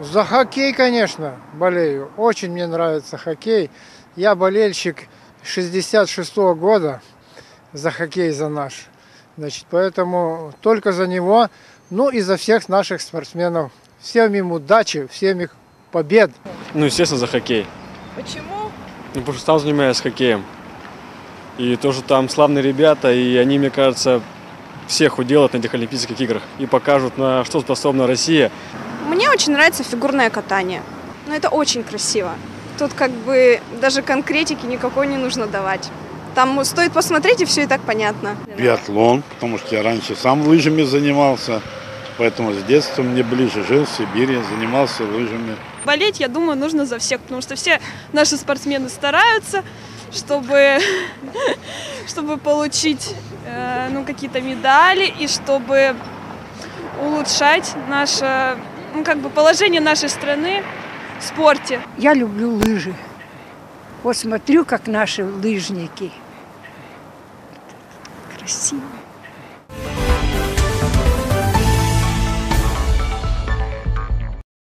За хоккей, конечно, болею. Очень мне нравится хоккей. Я болельщик 66 -го года за хоккей, за наш. Значит, поэтому только за него, ну и за всех наших спортсменов. Всем им удачи, всем их побед. Ну, естественно, за хоккей. Почему? Ну, потому что сам занимаюсь хоккеем. И тоже там славные ребята, и они, мне кажется, всех уделают на этих Олимпийских играх и покажут, на что способна Россия. Мне очень нравится фигурное катание. Но это очень красиво. Тут как бы даже конкретики никакой не нужно давать. Там стоит посмотреть, и все и так понятно. Биатлон, потому что я раньше сам лыжами занимался, поэтому с детства мне ближе жил в Сибири, занимался лыжами. Болеть, я думаю, нужно за всех, потому что все наши спортсмены стараются, чтобы, чтобы получить э, ну, какие-то медали и чтобы улучшать наше, ну, как бы положение нашей страны в спорте. Я люблю лыжи. Вот смотрю, как наши лыжники. Красиво.